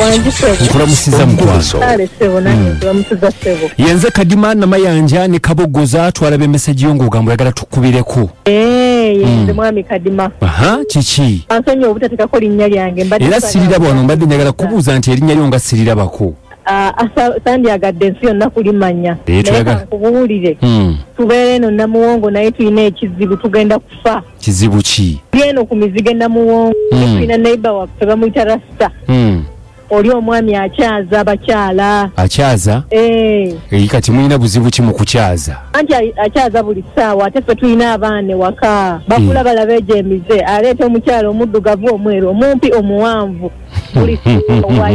wangisebo nkulamusiza mukwano tulamusiza sebo yenze kadima namayanja ne kabogoza twalaba emeseji yo ngaogamba oyagala tukubireko Eh, yenze mwami kadima. Aha kiki ansonyi obutatekako linnya lyange era siriraba wano mbadde njagala kubuuza nti erinnya lyo nga sirirabako sandyagadde ensi yonna kulimanya. Naye kankubuulire Hmm, tubeere eno namuwongo naye tulina ekizibu tugenda kufa. Kizibu ki? Eno ku mizigo e namuwongo Mm. tulina neiba waffe bamuyita rasita Hmm, oli omwami akyaza abakyala akyaza? Eh, eyi kati mulina buzibu ki mu kukyaza? Anti akyaza buli ssaawa ate ffe tulina abaana ewaka. Bakula balaba egyemize aleeta omukyala omuddugavu omweru omumpi omuwanvu buli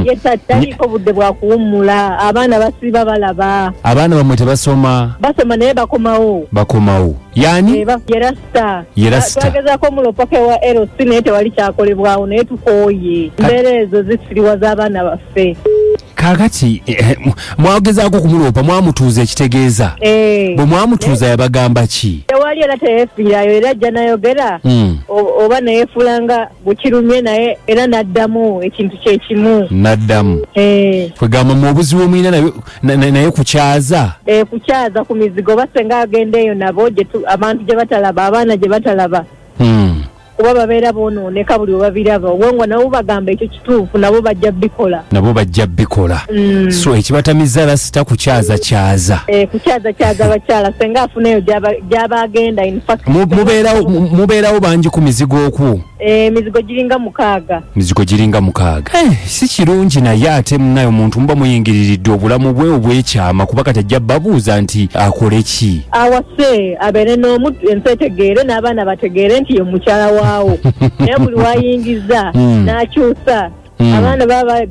ye ta- taliiko budde bwa kuwummula abaana basiba balaba. Abaana bamwe tebasoma? Basoma naye bakomawo. Bakomawo. Yaani? Eba- ye rasita Ye rasita. twagezaako omulopaka ewa eroc naye tewali kyakolebwawo naye tukooye. Ka- mbeera ezo zisiriwa z'abaana baffe. Kaakati eh, m- mwagezaako kumuloopa mwamutuuza ekitegeeza. Eh. bwe mwamutuuza yabagamba ki? Tewali era teyefiirayo era ajja nayogera. Hmm, oba neyefuula nga bwekirumye naye era n'addamu ekintu kyekimu naddamu. Eh, kwegamba mu obuzibu omulina naye- na- na- naye kukyaza? Eh, kukyaza ku mizigo oba senga agenda eyo nabo abantu gye batalaba abaana gye batalaba kuba babeera boonooneka buli webabiraba obwongo nabo bagamba ekyo kituufu nabo bajja bikola. Nabo bajja bikola. Mm. so ekibatamiza lasita kukyaza kyaza Eh, kukyaza kyaza abakyala senga afunayo gyaba gyaba agenda in fact. Mu- mubeerawo mu- mubeerawo bangi ku mizigo okwo emizigo giringa mukaaga mizigo giringa mukaaga Eh, si kirungi naye ate munaye omuntu muba muyingiriridde obulamu bwe obwekyama kuba kati ajja babuuza nti akole ki? Awase abeere n'omu ensi etegeere n'abaana bategeere nti ye mukyala waawo. Naye buli wayingiza Mm. n'akyusa. Mm. abaana baba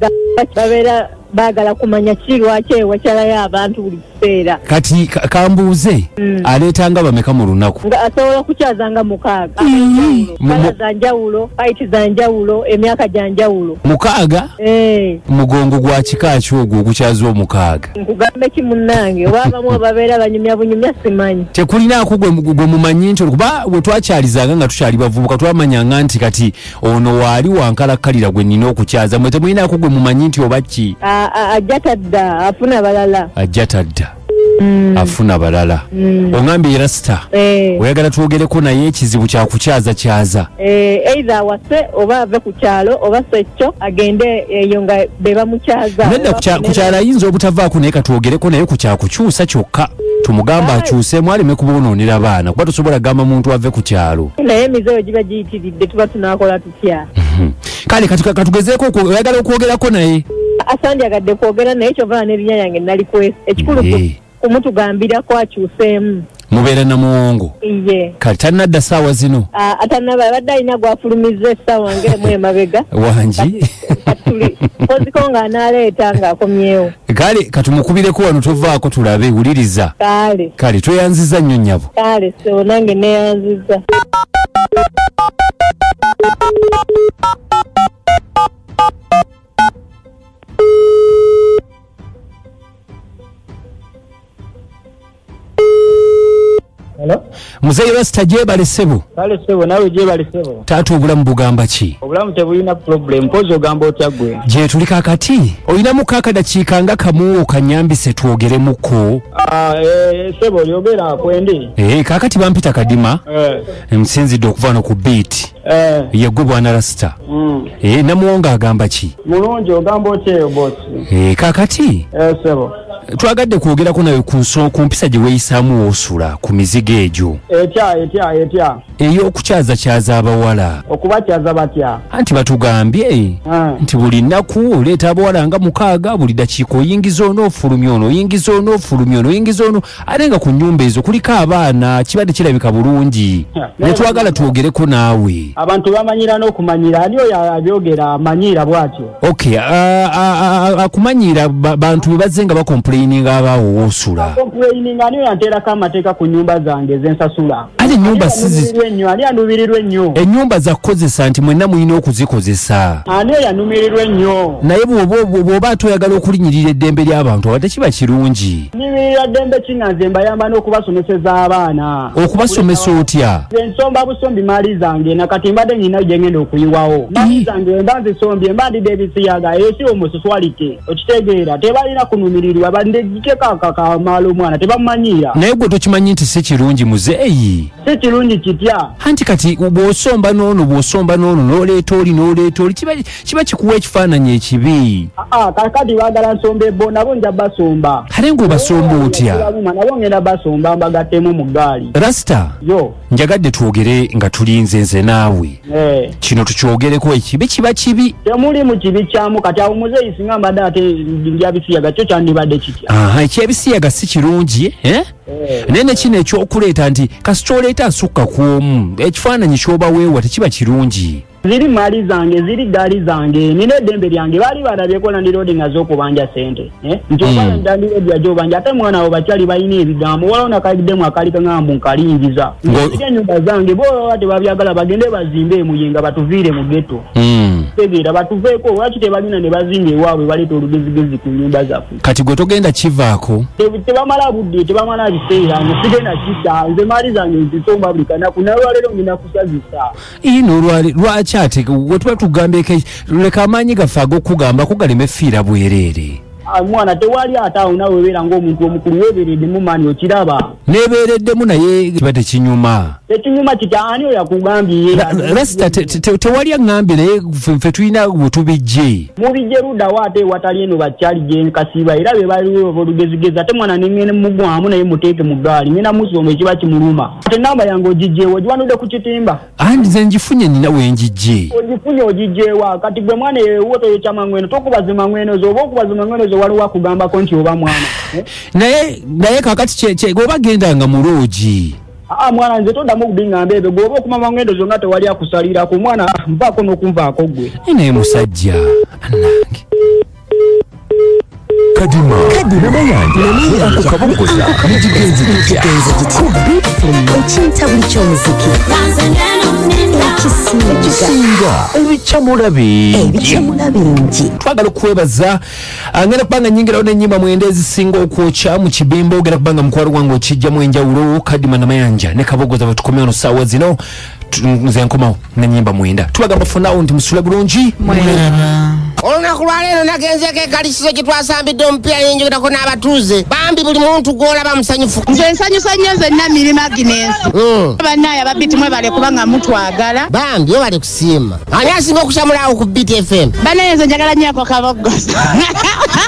babeera baagala kumanya ki lwaki ewakyalayo abantu buli kiseera kati ka- kambuuze Mm. aleetanga bameka mu lunaku? Nga asobola okukyaza nga mukaaga Mu- mu- kala za njawulo fayiti za njawulo emyaka gya njawulo. Mukaaga? Eh, mugongo gwa kika ki ogwo ogukyaza omukaaga? Nkugambe ki munnange oba abamu ababeera banyumya bunyumya simanyi tekulinaako gwe mumanyi nti kuba bwe twakyalizanga nga tukyali bavubuka twamanyanga nti kati ono waali wankalakkalira gwe nnina okukyaza. Mwe temulinaako gwe mumanyi nti oba ki? Ajja tadda afuna balala ajja tadda. Mm, afuna balala mm. oŋambye era sita Eh. oyagala twogereko naye ekizibu kyakukyaza kyaza eh, either awase oba ave ku kyalo oba secco agende eyo nga be bamukyaza nedda ku kya- ku kyalo ayinza obutavaako naye katwogereko naye ku kyakukyusa kyokka tumugamba Aye. akyuseemu aleme kuboonoonera baana kuba tosobola gamba muntu ave ku kyalo naye emize eyo giba giyitiridde tuba tunakola tutya Mhm. kale katu- katugezeeko oyagala okwogerako naye asandyagadde kwogera naye kyovaa n'erinnya yange nalikwesa ekikulu ku- Eh. Kumutugambirako akyuseemu mubeera namuwongo. Iye. Kale tanadda saawa zino? Atanaba abadde alina gwafulumiza essaawa ngemu emabega. Wangi? Koziko ng'anaaleeta ng'akomyewo. Kale katumukubireko wano tovaako tulabe wuliriza. Kaale kale tweyanziza nnyo nnyabo. Kaale sewo nange neyanziza muzeeyi rasita gyebale ssebo kale sebo naawe gyebale sebo. Taata obulamu bugamba ki? Obulamu tebulina problem mpozi ogamba otya gwe gye tuli kakati olinamu kaakadakiika nga kamu okanyambise twogeremuko Ah, eh, sebo lyogera kwendi ee kaakati bampita kadima Eh, emusinzidde okuva no ku biiti eh, yeggwe bwana rasita mm. ee namuwonga agamba ki? Mulungi ogamba otya eyo bosi kaakati? Eh, sebo twagadde kwogerako nawe ku mpisa gye weeyisaamu woosula ku mizigo egyo. Etya etya etya. Ey'okukyazakyaza abawala. Okubakyaza batya? Anti batugambye. Nti buli nnaku oleeta abawala nga mukaaga buli dakiika oyingiza ono ofulumya ono oyingiza ono ofulumya ono oyingiza ono. Ate nga ku nnyumba ezo kuliko abaana kibadde kirabika bulungi. Ne twagala twogereko naawe. Abantu bamanyira n'okumanyira. Ani oyo abyogera? Amanyiira bwatyo. Ok a- a- a- akumanyiira ba- bantu be bazze nga bakomplayininga okompuleyininga abaawo woosula kompuleyininga niyo yanteerako amateeka ku nyumba zange ezensasula ate ennyumba Ani sizi yanumirirwa ennyo. Ennyumba za kukozesa nti mwenna mulina okuzikozesa. Ani yanumirirwa ennyo. Naye bw'oba- bw'oba toyagala okulinyirira eddembe ly'abantu aba tekiba kirungi. Nimirira ddembe kinga nze mbayamba n'okubasomeseza abaana. Okubasomesa otya? Nze nsomba busombi maali zange nakati mbadde nyina gye ngenda okuyiwawo. Maali zange mba nzisombye mba ndidde ebisiyaga esi omusoswalite okitegeera tebalina kunumirirwa bandegikekakakamaala omwana tebamumanyiira naye gwe tokimanyi nti si kirungi muzeeyi si kirungi kitya? Anti kati bw'osomba n'ono bw'osomba n'ono n'oleeta oli n'oleeta oli kiba kikuwa ekifaananyi ekibi? Kakati baagala nsomba ebbo nabo nja basomba. Ate ng'obasomba otya? nabo ngenda basomba mbagattemu mu ggaali. Rasita yo. njagadde twogere nga tulinze nze naawe. Eh. kino tukyogereko ekibi kiba kibi. Temuli mu kibi kyamu kati awo muzeeyi singa mbadde ate ndya bisiyaga kyo kyandibadde kitya? Aha ekyebisiyaga si kirungi eh? naye ne kino ekyokuleeta nti kasita oleeta asukka ku omu ekifaananyi ky'oba weewa tekiba kirungi ziri maali zange ziri gaali zange. Nina eddembe lyange baali balabyeko landiroodi nga z'okubanja sente. Eh? nti Mm. oba landiroodi yajobanja ate mwana wo bakyali balina ebigambo waliwo nakaliddemu akali kaŋamba nkalingiza ziri ennyumba zange boba tebabyagala bagende bazimbe emuyenga batuviire mu geto Mm. tegeera batuveeko lwaki tebalina ne bazimba ewaabwe baleeta olugezigezi ku nyumba zaffe kati gwe togenda kivaako Te- tebamala budde tebamala biseera nze sigenda kisa. Nze maali zange nzisomba buli kanaku naye olwaleero ngenda kusazisa ino lwaki ate we tuba tugambeko leka amaanyi gaffe ag'okugambako galeme fiira bwereere mwana tewali ate awo nawe webeera ng'omuntu omukulu weebeereddemu maani okiraba. Neebeereddemu naye kiba tekinyuma. Ekinyuma kita ani oyo akugambye? Ra- rasita te- te- tewali aŋŋambye naye ffe tulina we tubijje. Mubijje luddawo ate ewatali eno bakyali gye nkasiba era be baliwo olugezigezi ate mwana nengene mugwamu naye muteeke mu ggaali ngenda musomba ekiba kimuluma. Ate enamba yange ogijjeewa ogiwanudde ku kitimba. Andi nze ngifunye nina wengijje ogifunye ogijjeewa kati gwe mwana ewo toyokya mangweno tokubaze mangweno zo oba okubaze mangweno zo waliwo akugambako nti oba mwana. Eh? naye naye kakati oba gendanga mu loogi? Aa mwana nze toddamu okubiŋŋamba ebyo gweoba okuma mangwendo zo nga tewali akusalirako mwana ah, nvaako n'okunvaako gwe. Naye naye musajja annange kadima. Namayanja akukabogoza nikigenzi kitya ekinta buli ky'omuziki ekisinga singa ebicamula bingi twagala okwebaza ngenda kubanga nyingirawo nenyimba mwenda ezisinga okwokya mu kibimba ogenda kubanga mukwalo gwange okijjamu enjawulo kadima namayanja ne kabogoza bwetukomye ono saawa zino. Nze nkomawo nenyimba mwenda. Tubagamba funawo nti musula bulungi olunaku lwaleero nagenzeko egalisizo gye twasambidde omupiira nenjogerako n'abatuuze bambi buli muntu gw'olaba musanyufu. Nze nsanyusa nnyo zenna mirimu aginensi Mm. bannaye ababiti mwebale kubanga mutwagala. Bambi yo bali kusiima. Ani asinga okusamulawo ku bt fm bannaye nze njagala nnyako kabogosa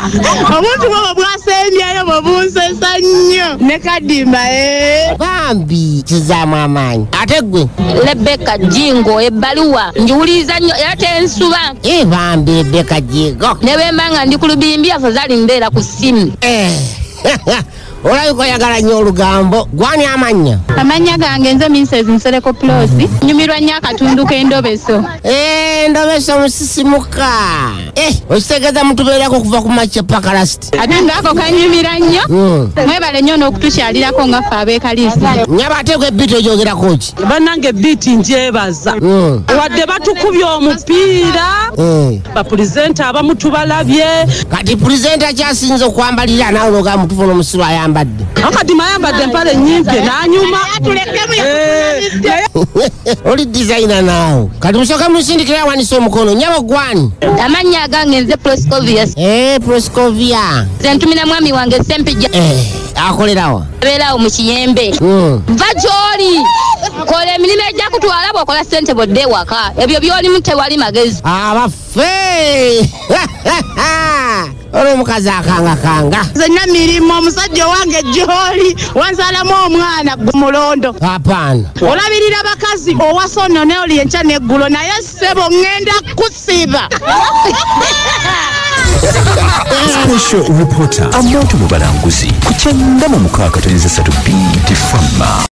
omuntu bwobo bwasembyayo bwe bunsesa nnyo. Ne kadimba e bambi kizaamu amaanyi. Ate gwe lebeka jingo ebbaluwa. Njiwuliriza nnyo era tensuba e bambi rebeka jigo ne bwemba nga ndi ku lubimbi afe zali ndeera ku ssimu. Eh, olabika oyagala nnyo olugambo gwani amannya amannya gange nze mises nsereko plosi nyumirwa nnyo akatundu k'endobeso. Eh, ndobeso musisimuka. Eh, okitegeeza mutubeerako okuva ku makya paka lasiti ate ngaako kanyumira nnyo. Mm. mwebale nnyo n'okutukyalirako nga ffe abeekalisi nyaba ate gwe biti ogyogerako ki? Bannange biiti njebaza. Mm. wadde batukubye omupiira. Eh. bapulezenta abamu tubalabye. Kati pulezidenti akyasinza okwambalira naawe noga mutufuna omusiru ayambadde. Akadima ayambadde empale nyimpi nanyuma. Tulekemu oli dizayina naawe. Kati musooka musindikira awanisa omukono. Nyaba gwani amannya agange nze proscovius Eh, proscovia. Nze ntumira mwami wange sempija. Eh, akolerawa abeerawo mu kiyembe. Mm. va gy'oli kola emirimu ejja kutwala bw'okola ssente bwodde ewaka. Ebyo by'olimu tewali magezi. Abaffe! Olwomukazi akangakanga. Zenna mirimu omusajja owange gyoli wansalamu omwana gwe mulondo. Apaana olabirira bakazi owasono neoli enkya neggulo naye ssebo ŋŋenda kusiba special reporter amoto mu balanguzi ku kyenda mu mukaaga toneza satu bt fama